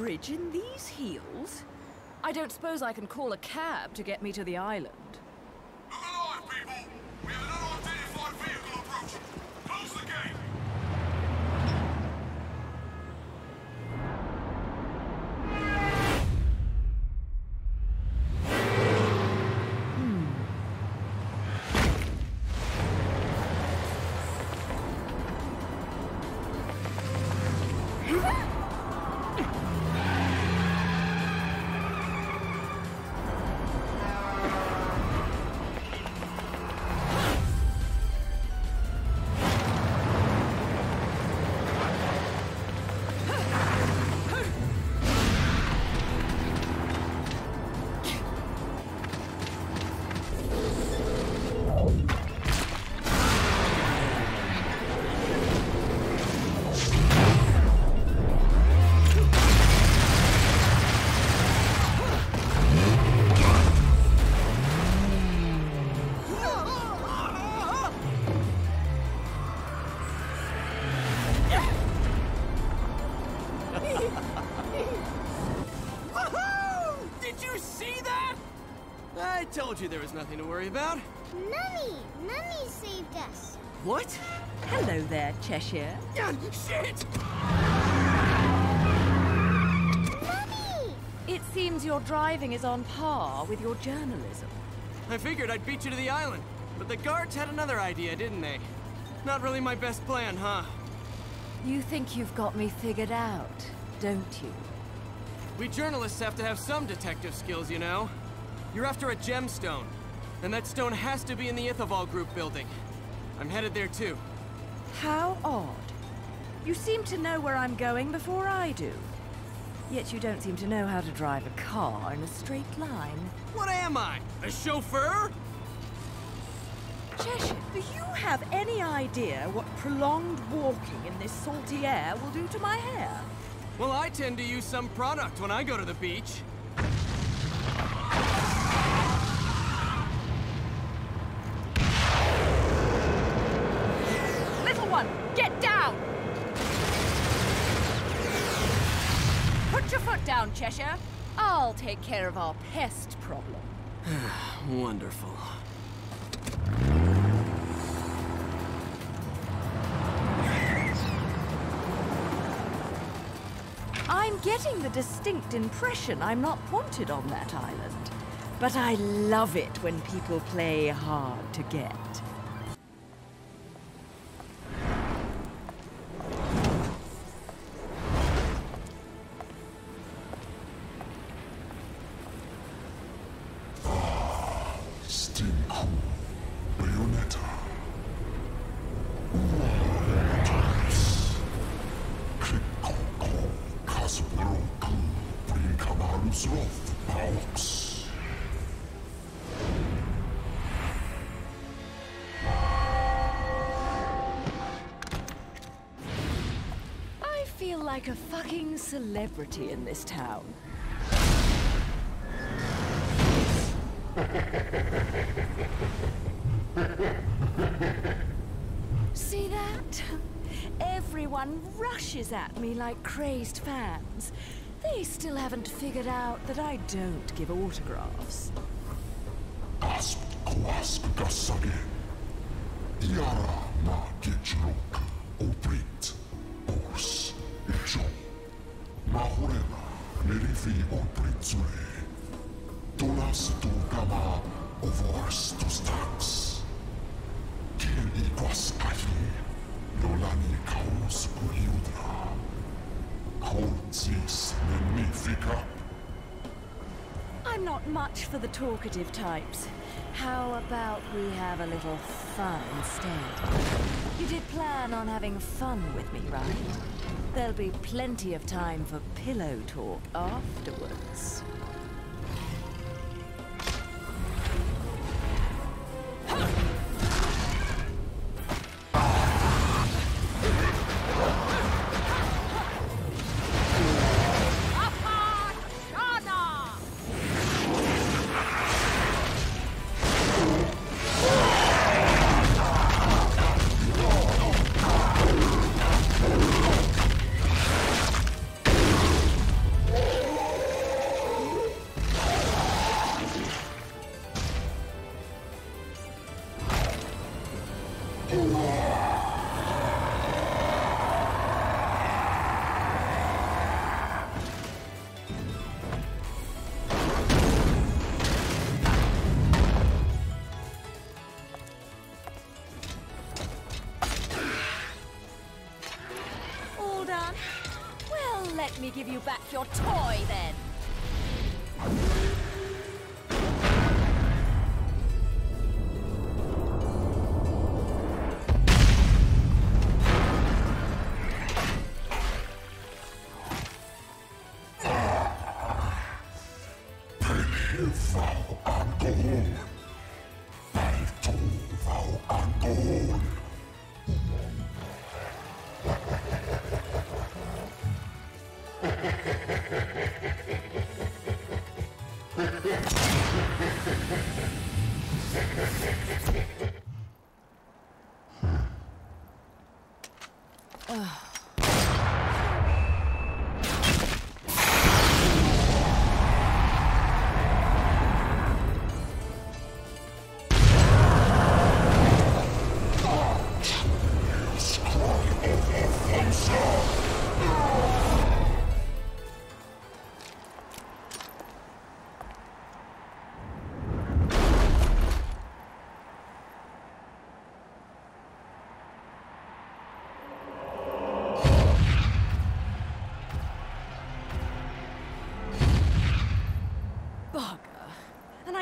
bridge in these heels? I don't suppose I can call a cab to get me to the island. Told you there was nothing to worry about. Mummy! Mummy saved us. What? Hello there, Cheshire. Ah, shit! Mummy! It seems your driving is on par with your journalism. I figured I'd beat you to the island, but the guards had another idea, didn't they? Not really my best plan, huh? You think you've got me figured out, don't you? We journalists have to have some detective skills, you know. You're after a gemstone, and that stone has to be in the Ithavoll Group building. I'm headed there too. How odd. You seem to know where I'm going before I do. Yet you don't seem to know how to drive a car in a straight line. What am I? A chauffeur? Cheshire, do you have any idea what prolonged walking in this salty air will do to my hair? Well, I tend to use some product when I go to the beach. Cheshire. I'll take care of our pest problem. Wonderful. I'm getting the distinct impression I'm not wanted on that island. But I love it when people play hard to get. Stinko. Bayonetta. Krikoko. Kasperoku. Brinkamarus Roth. Paux. I feel like a fucking celebrity in this town. See that? Everyone rushes at me like crazed fans. They still haven't figured out that I don't give autographs. Asp Quasp Gasage. Iara Ma Gitchnok. Obrit. Ors. Icho. Mahorela. Nerifi Obritzure. Donas Dogama. Ovors I'm not much for the talkative types. How about we have a little fun instead? You did plan on having fun with me, right? There'll be plenty of time for pillow talk afterwards. Back your toy then. Bugger.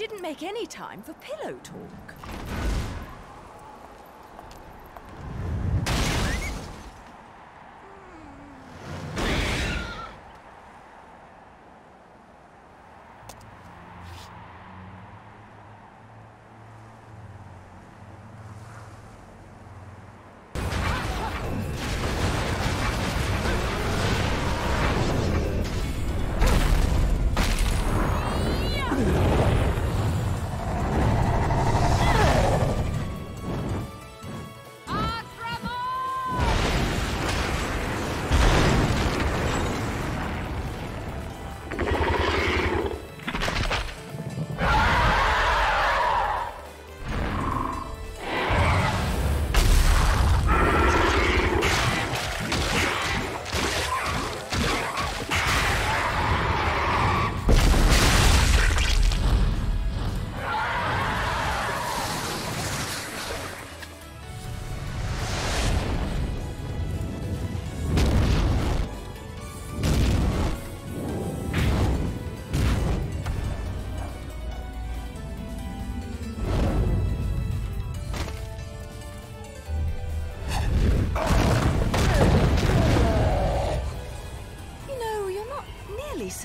Didn't make any time for pillow talk.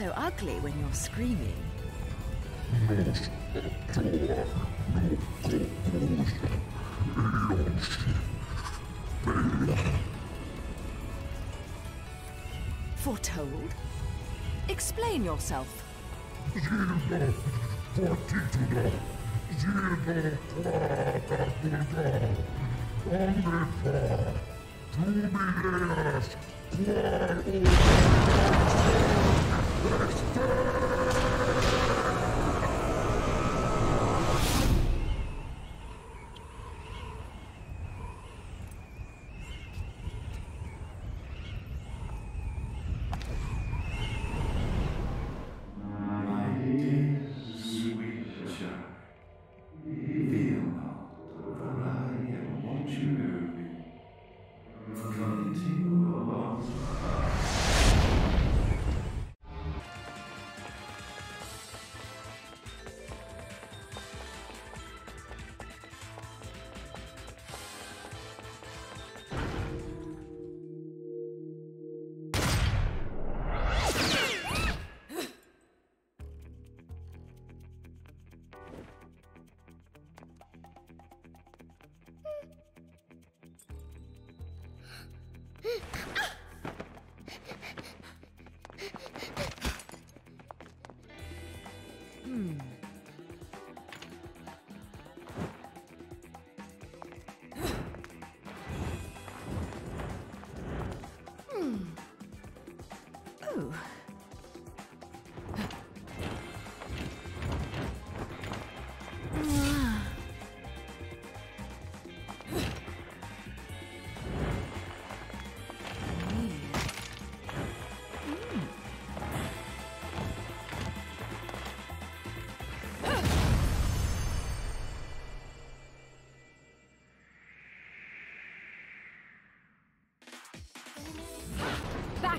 So ugly when you're screaming. Foretold? Explain yourself. 誰だ?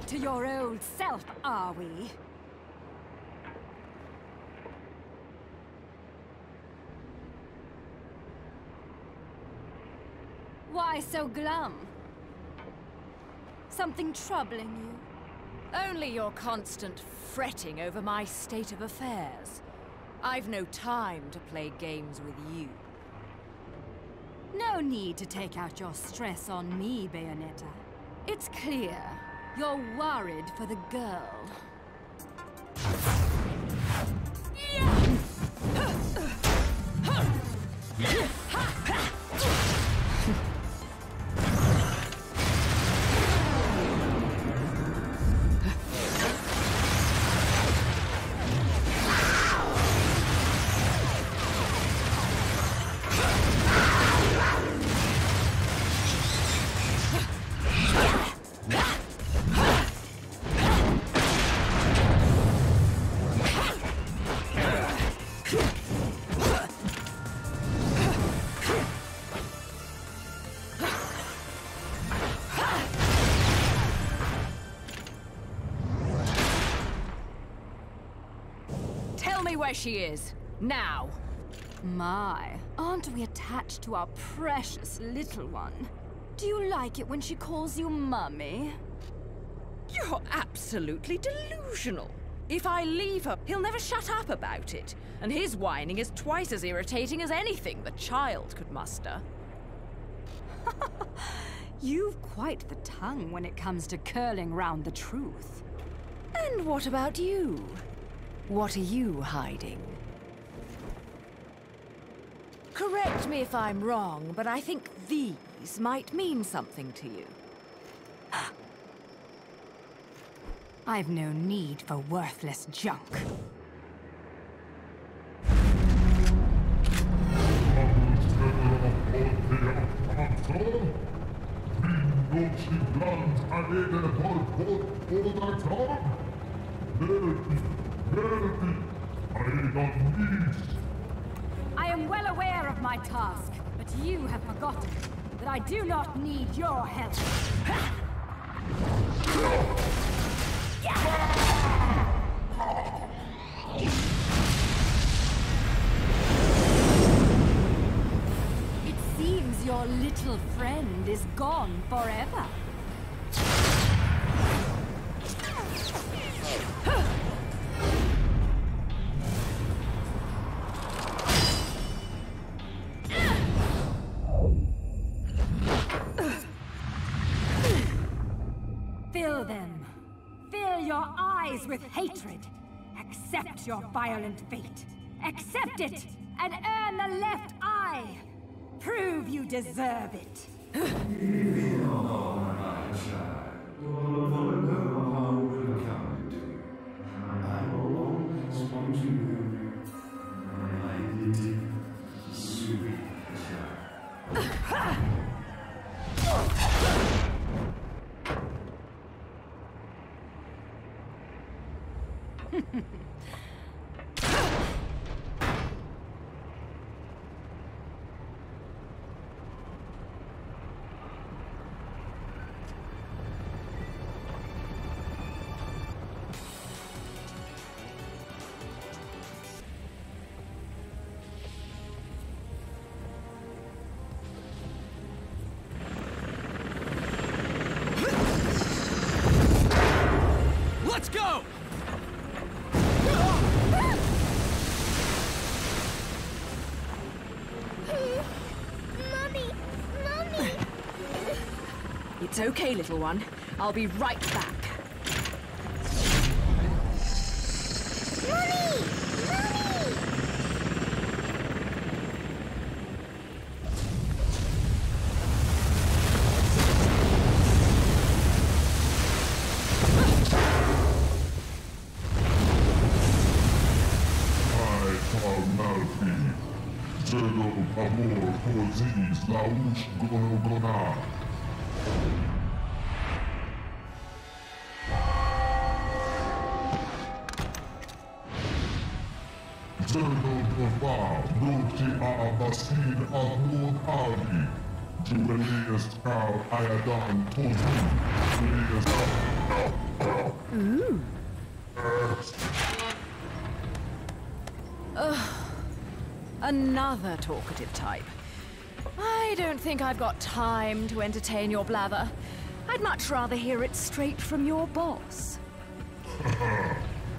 Back to your old self, are we? Why so glum? Something troubling you? Only your constant fretting over my state of affairs. I've no time to play games with you. No need to take out your stress on me, Bayonetta. It's clear. You're worried for the girl. Me where she is. Now. My, aren't we attached to our precious little one? Do you like it when she calls you Mummy? You're absolutely delusional. If I leave her, he'll never shut up about it. And his whining is twice as irritating as anything the child could muster. You've quite the tongue when it comes to curling round the truth. And what about you? What are you hiding? Correct me if I'm wrong, but I think these might mean something to you. I've no need for worthless junk. I am well aware of my task, but you have forgotten that I do not need your help. It seems your little friend is gone forever. With hatred. Accept your violent fate. Accept it and earn the left eye. Prove you deserve it. Let's It's okay, little one. I'll be right back. Mummy! Mummy! Ai, Malfi, Zero amor pozis ali. Tozu. Elias Another talkative type. I don't think I've got time to entertain your blather. I'd much rather hear it straight from your boss.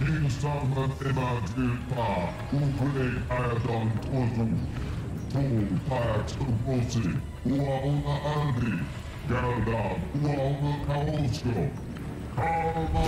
Emma Gilpa, Ukule Ayadon Tozu, Tol Pax Urosi, Uaona Aldi, Galdam, Uaona Kaosko, Karma